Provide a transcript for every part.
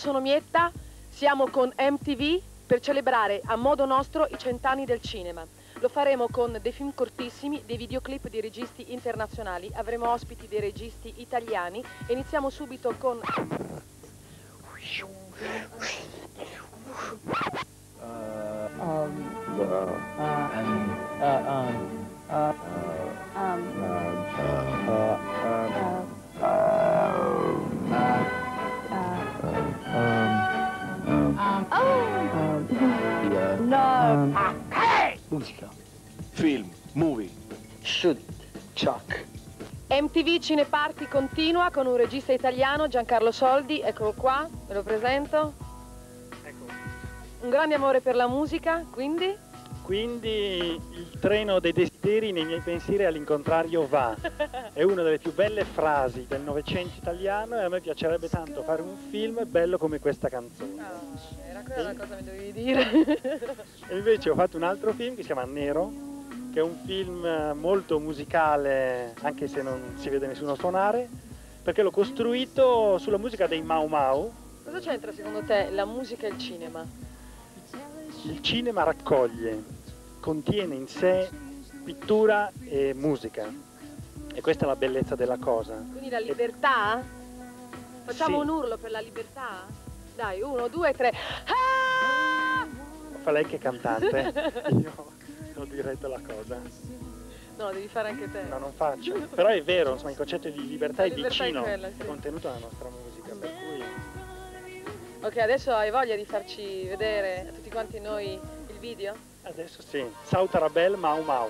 Sono Mietta, siamo con MTV per celebrare a modo nostro i cent'anni del cinema. Lo faremo con dei film cortissimi, dei videoclip di registi internazionali, avremo ospiti dei registi italiani e iniziamo subito con... Musica. Film, movie. Shoot. Chuck. MTV Cineparty continua con un regista italiano, Giancarlo Soldi, eccolo qua, ve lo presento. Ecco, Un grande amore per la musica, quindi... quindi il treno dei desideri nei miei pensieri all'incontrario va. È una delle più belle frasi del Novecento italiano e a me piacerebbe tanto fare un film bello come questa canzone. era quella la cosa che mi dovevi dire. E invece ho fatto un altro film che si chiama Nero, che è un film molto musicale, anche se non si vede nessuno suonare, perché l'ho costruito sulla musica dei Mau Mau. Cosa c'entra secondo te la musica e il cinema? Il cinema raccoglie, contiene in sé pittura e musica. E questa è la bellezza della cosa. Quindi la libertà? Facciamo Sì. un urlo per la libertà? Dai, uno, due, tre. Ah! Fa lei che è cantante, io ho diretto la cosa. No, devi fare anche te. No, non faccio. Però è vero, insomma, il concetto di libertà La è libertà è vicino, è sì. contenuto nella nostra musica, per cui... Ok, adesso hai voglia di farci vedere a tutti quanti noi il video? Adesso sì, Sautarabel Mau Mau.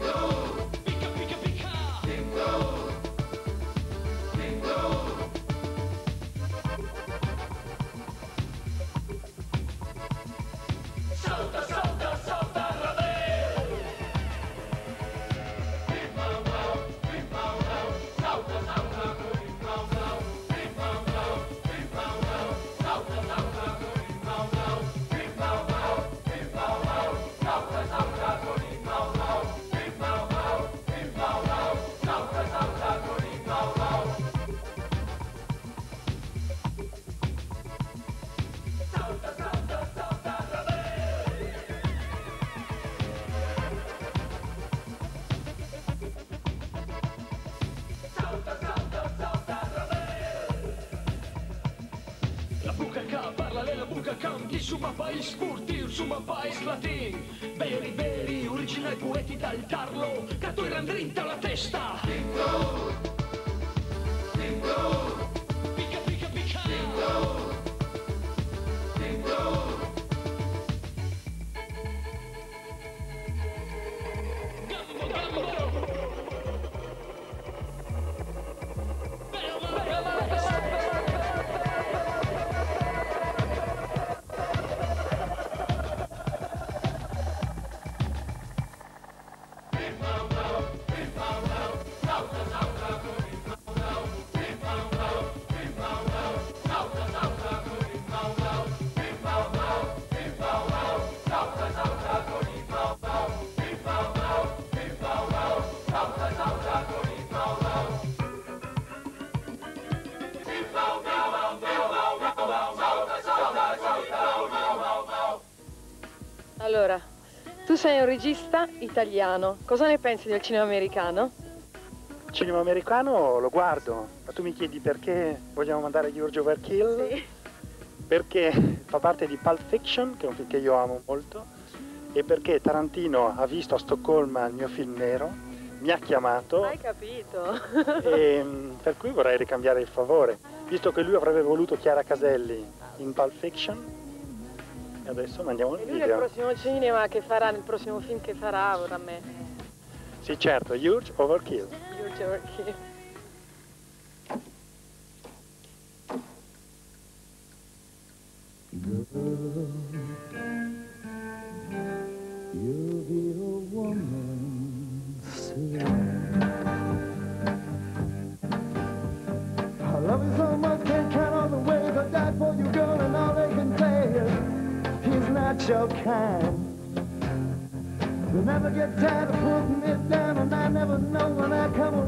go. Di suma país furtiu, suma país latin Veri, veri, originali poeti dal tarlo. Che tu drinta la testa sei un regista italiano, cosa ne pensi del cinema americano? Il cinema americano lo guardo, ma tu mi chiedi perché vogliamo mandare George Overkill? Sì. Perché fa parte di Pulp Fiction, che è un film che io amo molto, e perché Tarantino ha visto a Stoccolma il mio film nero, mi ha chiamato Hai capito? e mm, per cui vorrei ricambiare il favore. Visto che lui avrebbe voluto Chiara Caselli in Pulp Fiction, e adesso mandiamo il E lui nel video. prossimo cinema che farà, nel prossimo film che farà, vorrà me. Sì, certo, Huge Overkill. George Overkill. Kind. You'll never get tired of putting it down, and I never know when I come around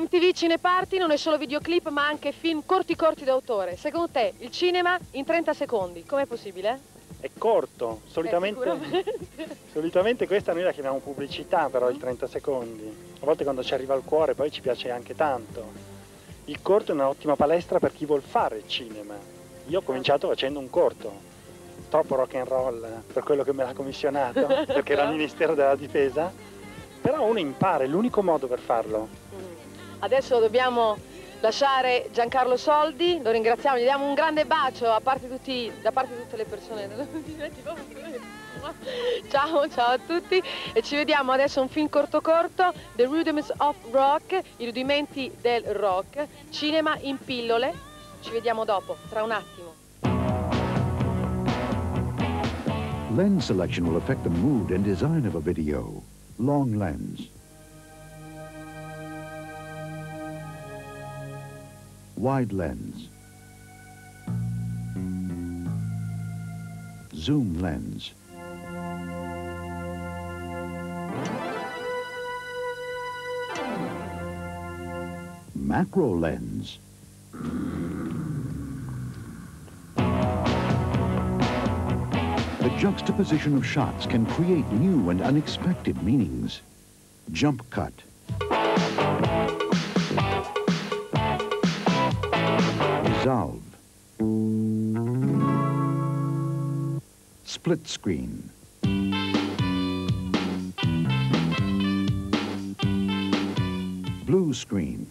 MTV Cineparty non è solo videoclip ma anche film corti corti d'autore. Secondo te il cinema in 30 secondi, com'è possibile? È corto, Eh, solitamente, sicuramente. solitamente questa noi la chiamiamo pubblicità, però il 30 secondi. A volte quando ci arriva al cuore poi ci piace anche tanto. Il corto è un'ottima palestra per chi vuol fare cinema. Io ho cominciato facendo un corto, troppo rock and roll per quello che me l'ha commissionato, perché era il Ministero della Difesa, però uno impara, è l'unico modo per farlo. Adesso dobbiamo lasciare Giancarlo Soldi, lo ringraziamo, gli diamo un grande bacio parte tutti- da parte di tutte le persone. Ciao, ciao a tutti e ci vediamo adesso un film corto corto, The Rudiments of Rock, i rudimenti del rock, cinema in pillole. Ci vediamo dopo, tra un attimo. Lens selection will affect the mood and design of a video. Long lens. Wide lens. Zoom lens. Macro lens. The juxtaposition of shots can create new and unexpected meanings. Jump cut. Dissolve. Split screen. Blue screen.